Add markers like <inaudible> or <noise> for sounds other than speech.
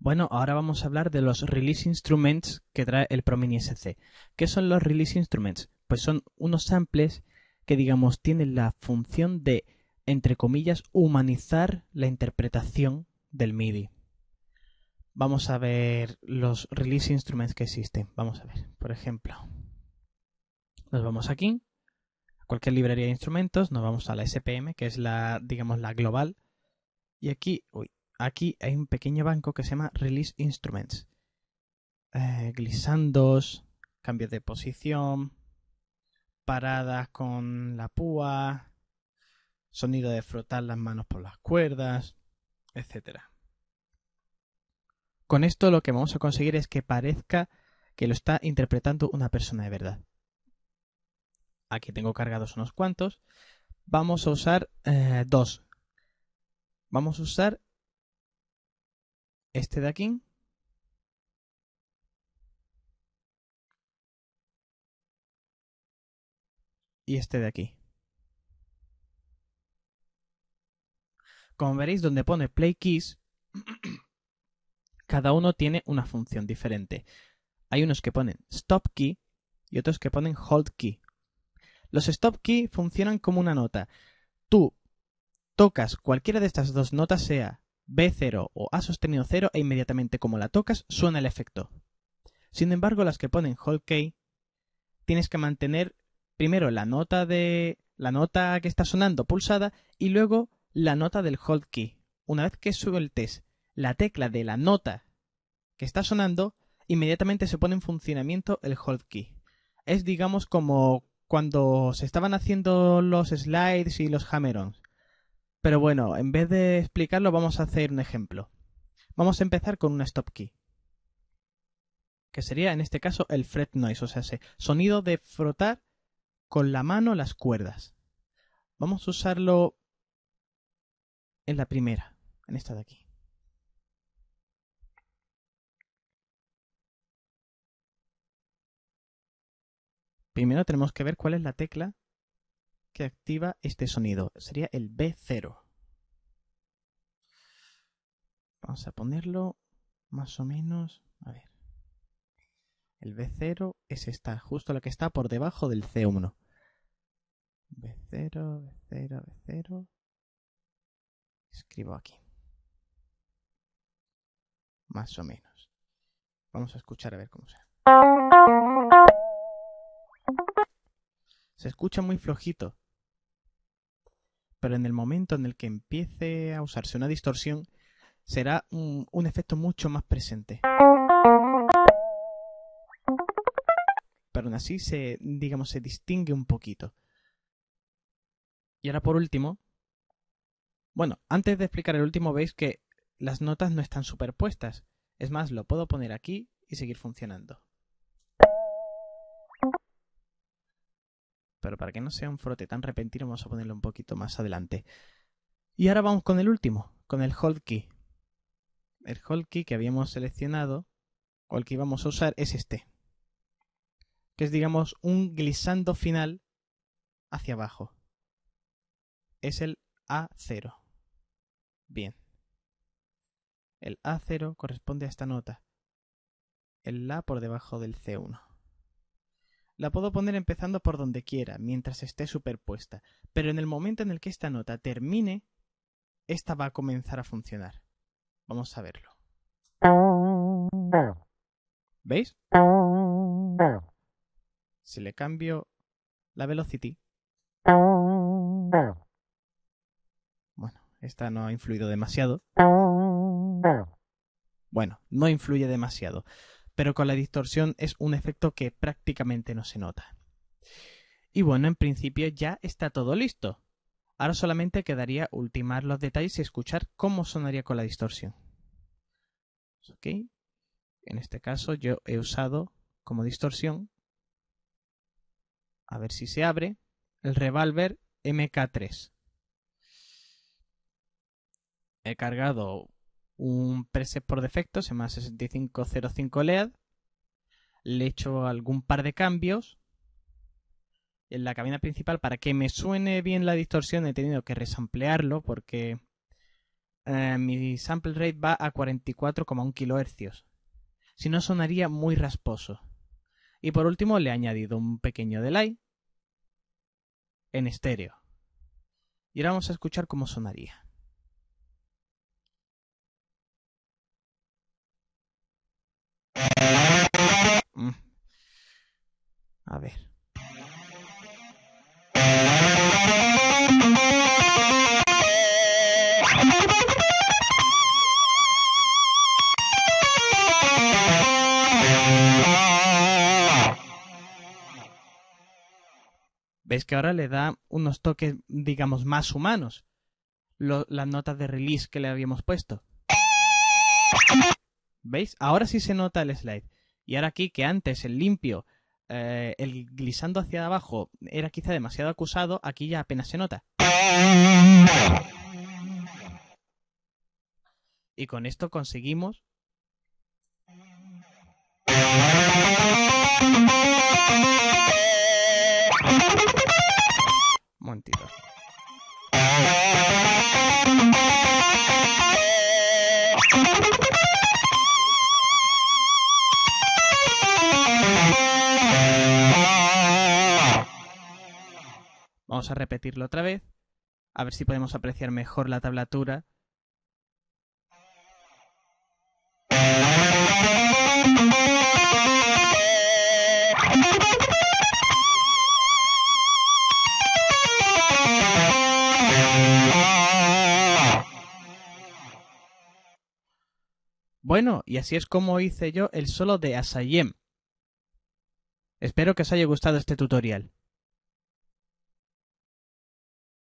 Bueno, ahora vamos a hablar de los Release Instruments que trae el Pro Mini SC. ¿Qué son los Release Instruments? Pues son unos samples que, digamos, tienen la función de, entre comillas, humanizar la interpretación del MIDI. Vamos a ver los Release Instruments que existen. Vamos a ver, por ejemplo, nos vamos aquí, a cualquier librería de instrumentos, nos vamos a la SPM, que es la, digamos, la global, y aquí, uy, aquí hay un pequeño banco que se llama Release Instruments. Eh, glissandos, cambios de posición, paradas con la púa, sonido de frotar las manos por las cuerdas, etc. Con esto lo que vamos a conseguir es que parezca que lo está interpretando una persona de verdad. Aquí tengo cargados unos cuantos. Vamos a usar eh, dos. Vamos a usar este de aquí. Y este de aquí. Como veréis, donde pone Play Keys, <clears throat> cada uno tiene una función diferente. Hay unos que ponen Stop Key y otros que ponen Hold Key. Los Stop Key funcionan como una nota. Tú tocas cualquiera de estas dos notas, sea B0 o A sostenido 0 e inmediatamente como la tocas suena el efecto. Sin embargo, las que ponen hold key tienes que mantener primero la nota de la nota que está sonando pulsada y luego la nota del hold key. Una vez que sueltes la tecla de la nota que está sonando, inmediatamente se pone en funcionamiento el hold key. Es digamos como cuando se estaban haciendo los slides y los hammer-ons. Pero bueno, en vez de explicarlo, vamos a hacer un ejemplo. Vamos a empezar con una stop key. Que sería en este caso el fret noise, o sea, ese sonido de frotar con la mano las cuerdas. Vamos a usarlo en la primera, en esta de aquí. Primero tenemos que ver cuál es la tecla que activa este sonido. Sería el B0. Vamos a ponerlo más o menos. A ver. El B0 es esta, justo la que está por debajo del C1. B0, B0, B0. Escribo aquí. Más o menos. Vamos a escuchar a ver cómo se. Se escucha muy flojito pero en el momento en el que empiece a usarse una distorsión, será un, efecto mucho más presente. Pero aún así se, digamos, se distingue un poquito. Y ahora por último, bueno, antes de explicar el último veis que las notas no están superpuestas. Es más, lo puedo poner aquí y seguir funcionando. Pero para que no sea un frote tan repentino vamos a ponerlo un poquito más adelante. Y ahora vamos con el último, con el hold key. El hold key que habíamos seleccionado, o el que íbamos a usar, es este. Que es, digamos, un glissando final hacia abajo. Es el A0. Bien. El A0 corresponde a esta nota. El La por debajo del C1. La puedo poner empezando por donde quiera, mientras esté superpuesta, pero en el momento en el que esta nota termine, esta va a comenzar a funcionar. Vamos a verlo. ¿Veis? Si le cambio la velocity. Bueno, esta no ha influido demasiado. Bueno, no influye demasiado pero con la distorsión es un efecto que prácticamente no se nota. Y bueno, en principio ya está todo listo. Ahora solamente quedaría ultimar los detalles y escuchar cómo sonaría con la distorsión. ¿Ok? En este caso yo he usado como distorsión, a ver si se abre, el Revolver MK3. He cargado un preset por defecto, se llama 6505 LED. Le he hecho algún par de cambios. En la cabina principal, para que me suene bien la distorsión, he tenido que resamplearlo porque eh, mi sample rate va a 44,1 kHz. Si no sonaría muy rasposo. Y por último le he añadido un pequeño delay en estéreo. Y ahora vamos a escuchar cómo sonaría. Ver. ¿Veis que ahora le da unos toques, digamos, más humanos? las notas de release que le habíamos puesto. ¿Veis? Ahora sí se nota el slide. Y ahora aquí, que antes el limpio, eh, el glisando hacia abajo era quizá demasiado acusado, aquí ya apenas se nota. Y con esto conseguimos Vamos a repetirlo otra vez, a ver si podemos apreciar mejor la tablatura Bueno, y así es como hice yo el solo de Asayem. Espero que os haya gustado este tutorial.